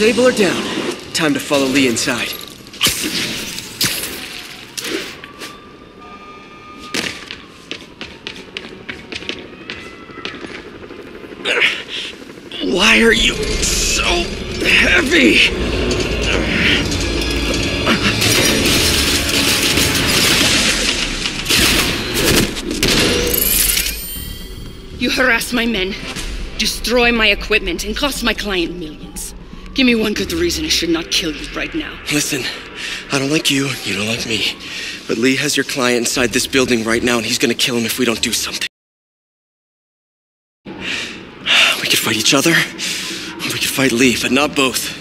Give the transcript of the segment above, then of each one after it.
Are down. Time to follow Li inside. Why are you so heavy? You harass my men, destroy my equipment, and cost my client millions. Give me one good reason I should not kill you right now. Listen, I don't like you, you don't like me. But Li has your client inside this building right now, and he's gonna kill him if we don't do something. We could fight each other, or we could fight Li, but not both.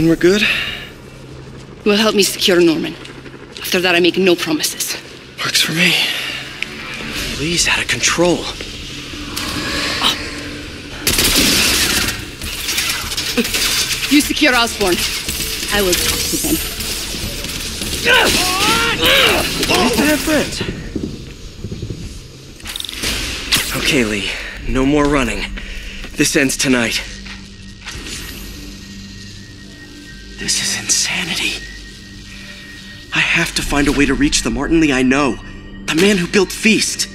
Mean we're good? You will help me secure Norman. After that, I make no promises. Works for me. Li's out of control. You secure Osborn. I will talk to them. To. Okay, Li. No more running. This ends tonight. Find a way to reach the Martin Li I know. The man who built Feast.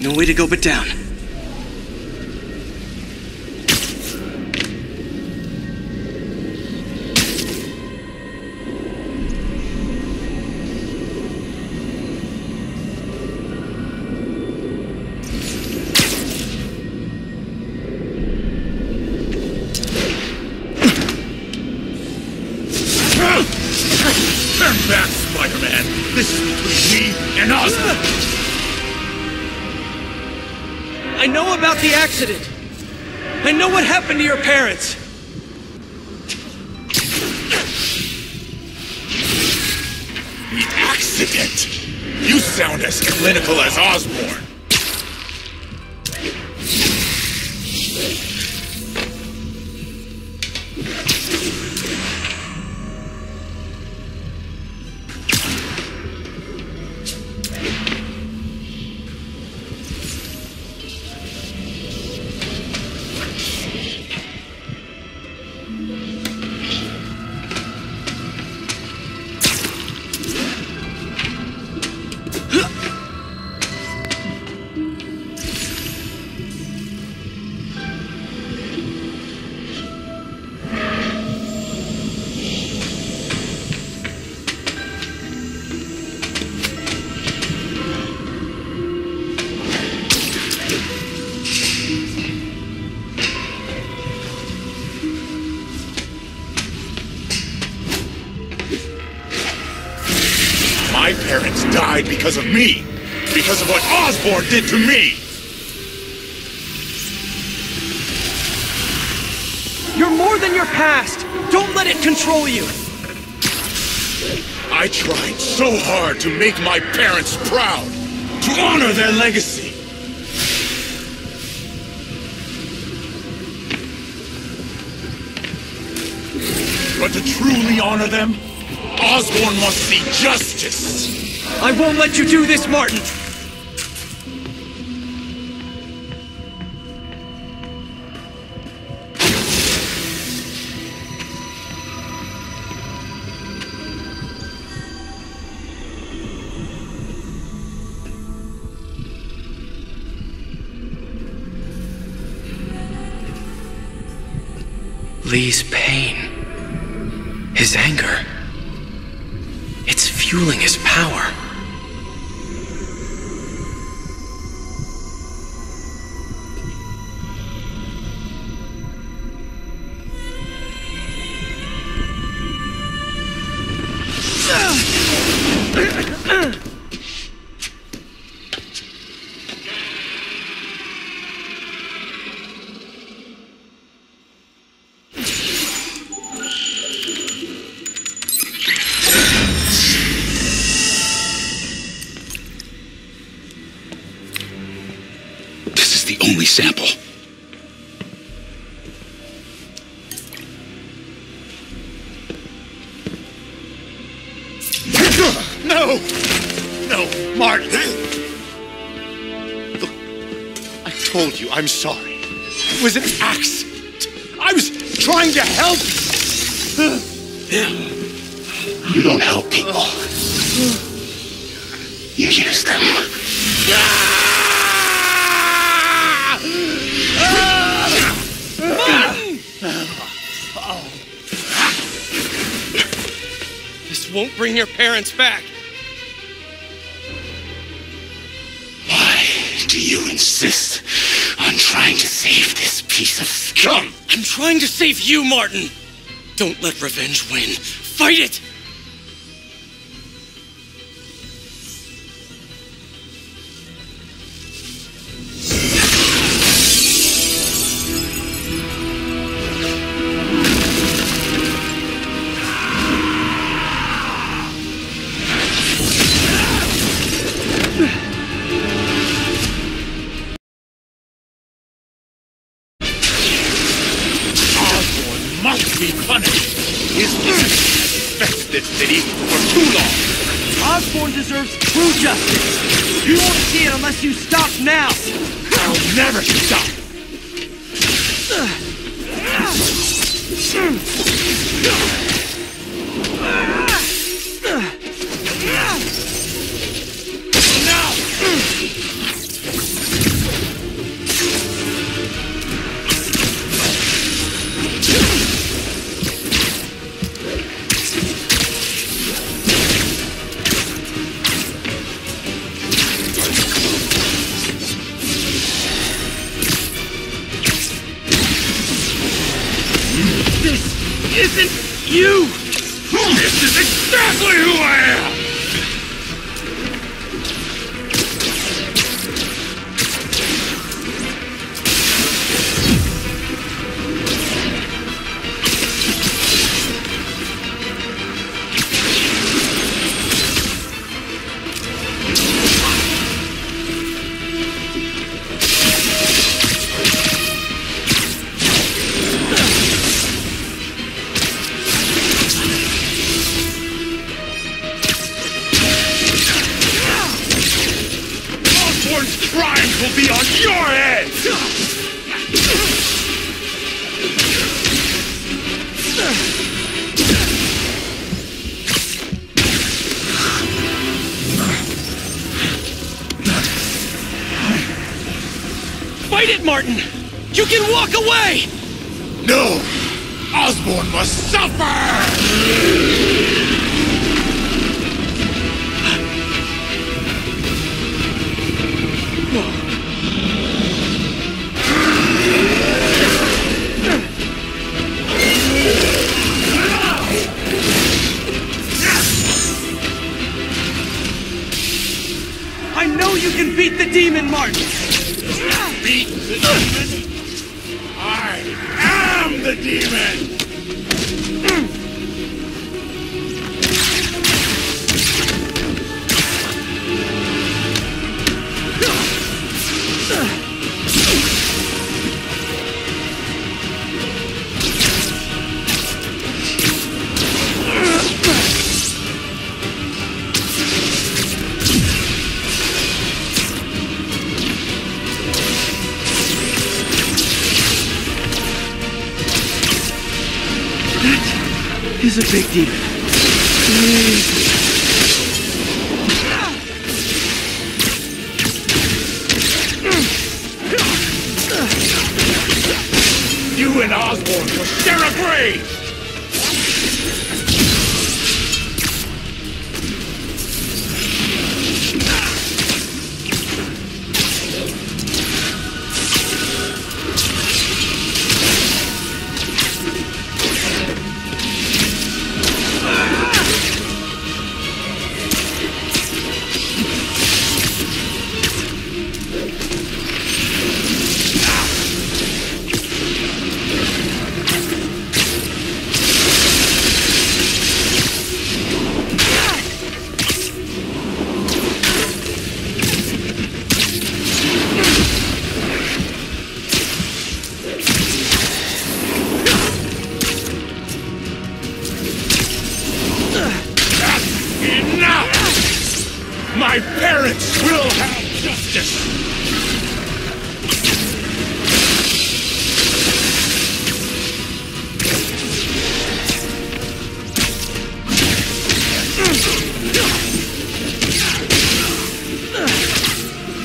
No way to go but down. Spider-Man! This is between me and us. I know about the accident. I know what happened to your parents. The accident! You sound as clinical as Osborn! Parents died because of me! Because of what Osborn did to me! You're more than your past. Don't let it control you. I tried so hard to make my parents proud! To honor their legacy! But to truly honor them, Osborn must see justice! I won't let you do this, Martin. Li's pain, his anger, it's fueling his power. Sample. No! No, Martin! Look, I told you I'm sorry. It was an accident. I was trying to help You don't help people. You use them. This won't bring your parents back. Why do you insist on trying to save this piece of scum? I'm trying to save you, Martin. Don't let revenge win. Fight it! Deserves true justice. You won't see it unless you stop now. I'll never stop. This Fight it, Martin! You can walk away! No! Osborn must suffer! I know you can beat the demon, Martin. Beat the demon! I am the demon! He's a big demon. You and Osborn will share a grave! Parents will have justice!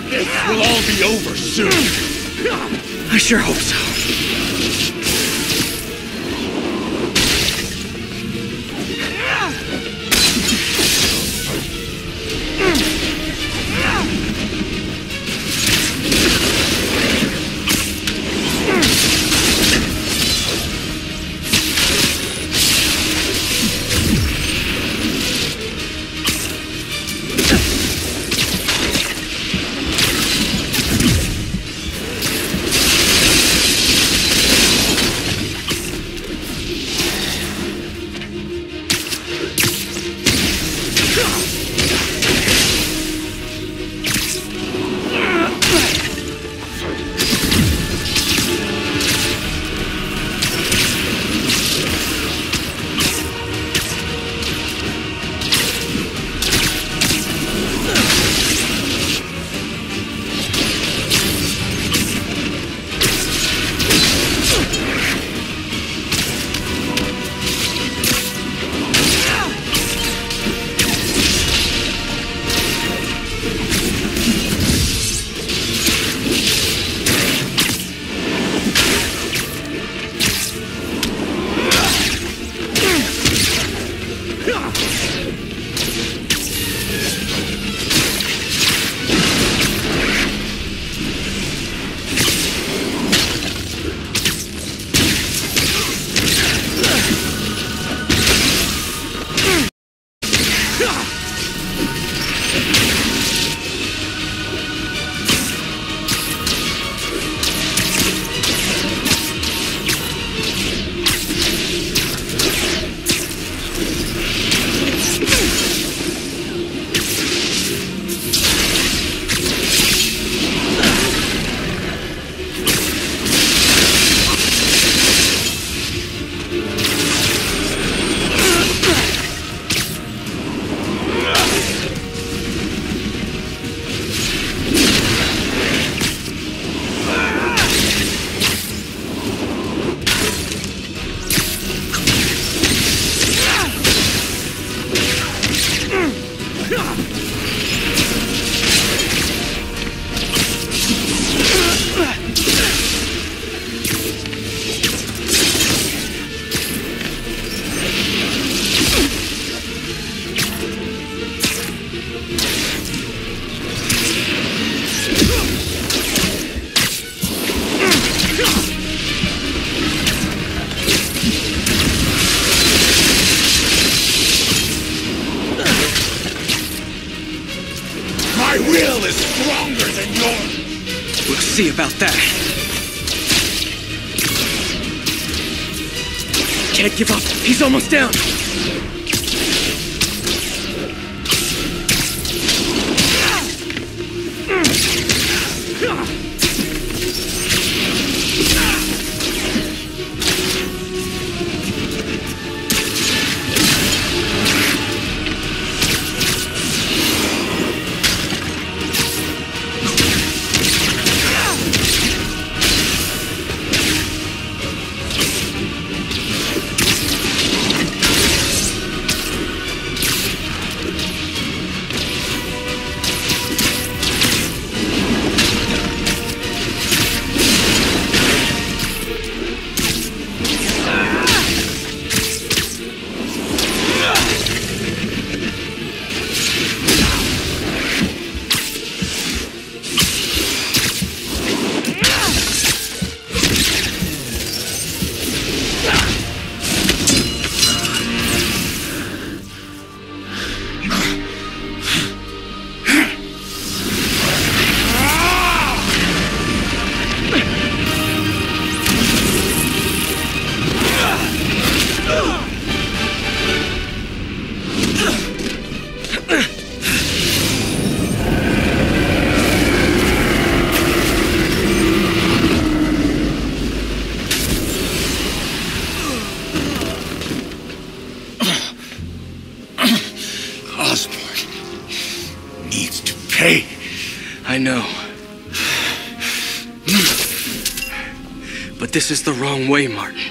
This will all be over soon. I sure hope so. Ugh! This is the wrong way, Martin.